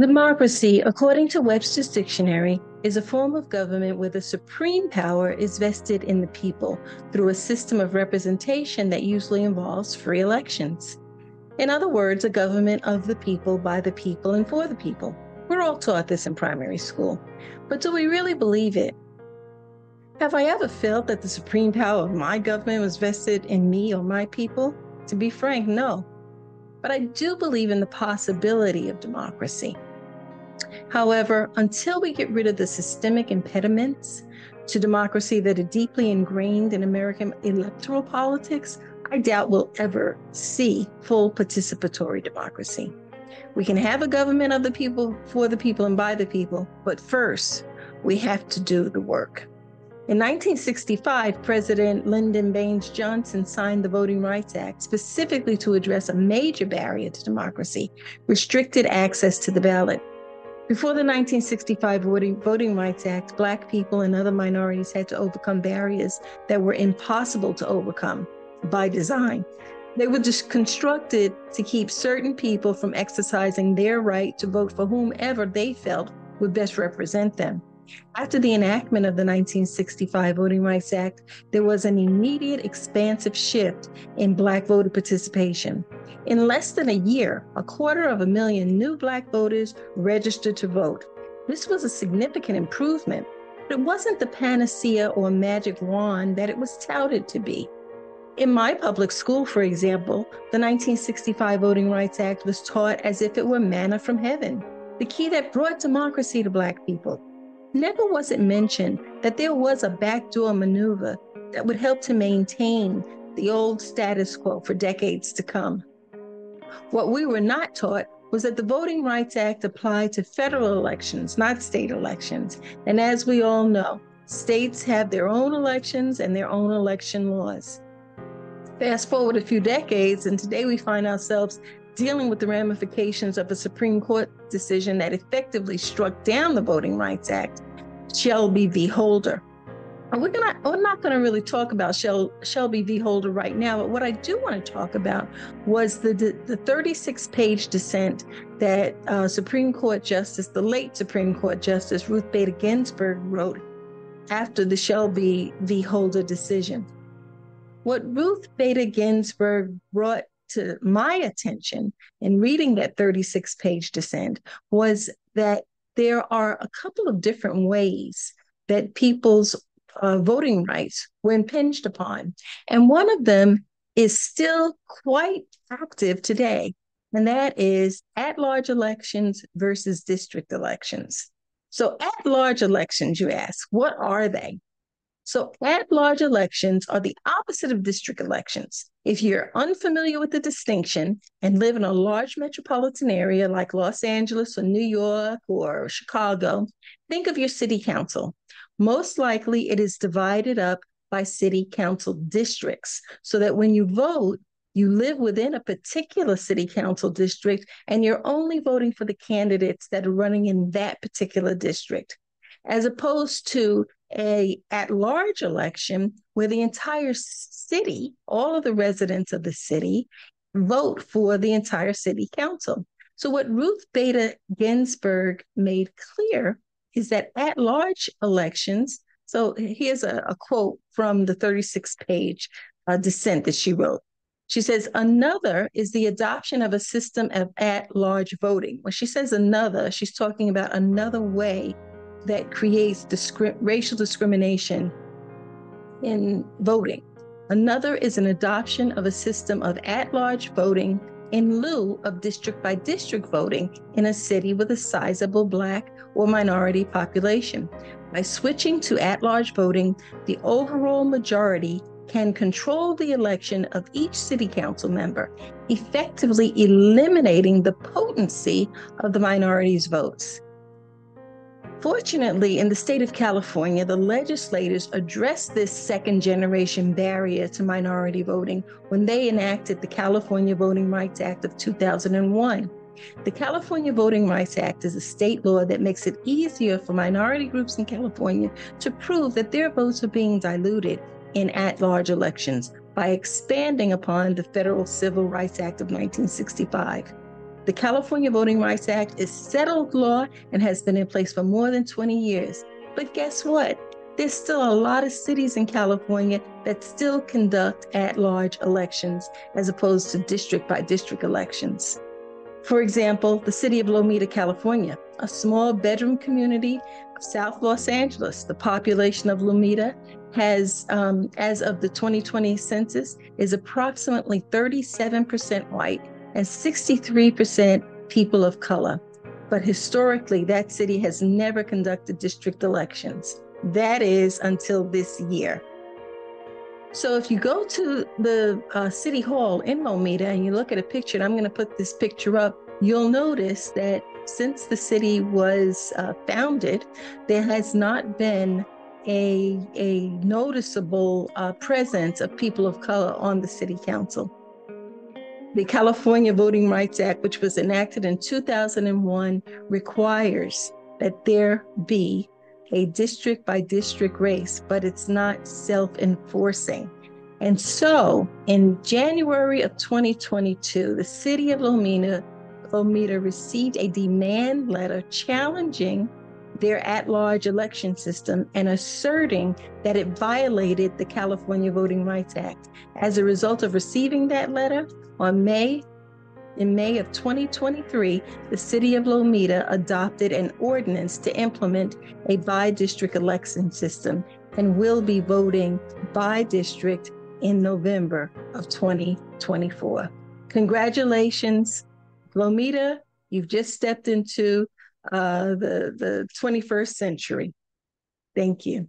Democracy, according to Webster's dictionary, is a form of government where the supreme power is vested in the people through a system of representation that usually involves free elections. In other words, a government of the people, by the people, and for the people. We're all taught this in primary school. But do we really believe it? Have I ever felt that the supreme power of my government was vested in me or my people? To be frank, no. But I do believe in the possibility of democracy. However, until we get rid of the systemic impediments to democracy that are deeply ingrained in American electoral politics, I doubt we'll ever see full participatory democracy. We can have a government of the people, for the people, and by the people, but first, we have to do the work. In 1965, President Lyndon Baines Johnson signed the Voting Rights Act specifically to address a major barrier to democracy restricted access to the ballot. Before the 1965 Voting, Rights Act, Black people and other minorities had to overcome barriers that were impossible to overcome by design. They were just constructed to keep certain people from exercising their right to vote for whomever they felt would best represent them. After the enactment of the 1965 Voting Rights Act, there was an immediate expansive shift in Black voter participation. In less than a year, a quarter of a million new Black voters registered to vote. This was a significant improvement, but it wasn't the panacea or magic wand that it was touted to be. In my public school, for example, the 1965 Voting Rights Act was taught as if it were manna from heaven, the key that brought democracy to Black people. Never was it mentioned that there was a backdoor maneuver that would help to maintain the old status quo for decades to come. What we were not taught was that the Voting Rights Act applied to federal elections, not state elections. And as we all know, states have their own elections and their own election laws. Fast forward a few decades, and today we find ourselves dealing with the ramifications of a Supreme Court decision that effectively struck down the Voting Rights Act, Shelby v. Holder. We're, gonna, we're not going to really talk about Shel, Shelby v. Holder right now, but what I do want to talk about was the, the, the 36 page dissent that uh, Supreme Court Justice, the late Supreme Court Justice Ruth Bader Ginsburg wrote after the Shelby v. Holder decision. What Ruth Bader Ginsburg brought to my attention in reading that 36 page dissent was that there are a couple of different ways that people's uh, voting rights were impinged upon. And one of them is still quite active today, and that is at large elections versus district elections. So, at large elections, you ask, what are they? So, at large elections are the opposite of district elections. If you're unfamiliar with the distinction and live in a large metropolitan area like Los Angeles or New York or Chicago, think of your city council. Most likely, it is divided up by city council districts so that when you vote, you live within a particular city council district and you're only voting for the candidates that are running in that particular district as opposed to a at-large election where the entire city, all of the residents of the city, vote for the entire city council. So what Ruth Bader Ginsburg made clear is that at-large elections. So here's a, a quote from the 36 page uh, dissent that she wrote. She says, another is the adoption of a system of at large voting. When she says another, she's talking about another way that creates discri- racial discrimination in voting. Another is an adoption of a system of at large voting in lieu of district by district voting in a city with a sizable Black or minority population. By switching to at large voting, the overall majority can control the election of each city council member, effectively eliminating the potency of the minority's votes. Fortunately, in the state of California, the legislators addressed this second generation barrier to minority voting when they enacted the California Voting Rights Act of 2001. The California Voting Rights Act is a state law that makes it easier for minority groups in California to prove that their votes are being diluted in at large elections by expanding upon the Federal Civil Rights Act of 1965. The California Voting Rights Act is settled law and has been in place for more than 20 years. But guess what? There's still a lot of cities in California that still conduct at large elections as opposed to district by district elections. For example, the city of Lomita, California, a small bedroom community of South Los Angeles. The population of Lomita has, um, as of the 2020 census, is approximately 37% white and 63% people of color. But historically, that city has never conducted district elections. That is until this year. So if you go to the uh, city hall in Lomita and you look at a picture, and I'm going to put this picture up, you'll notice that since the city was uh, founded, there has not been a, a noticeable uh, presence of people of color on the city council. The California Voting Rights Act, which was enacted in 2001, requires that there be a district by district race, but it's not self enforcing. And so in January of 2022, the city of Lomita, Lomita received a demand letter challenging their at large election system and asserting that it violated the California Voting Rights Act. As a result of receiving that letter, on May in May of 2023, the city of Lomita adopted an ordinance to implement a by district election system and will be voting by district in November of 2024. Congratulations, Lomita. You've just stepped into uh, the, the 21st century. Thank you.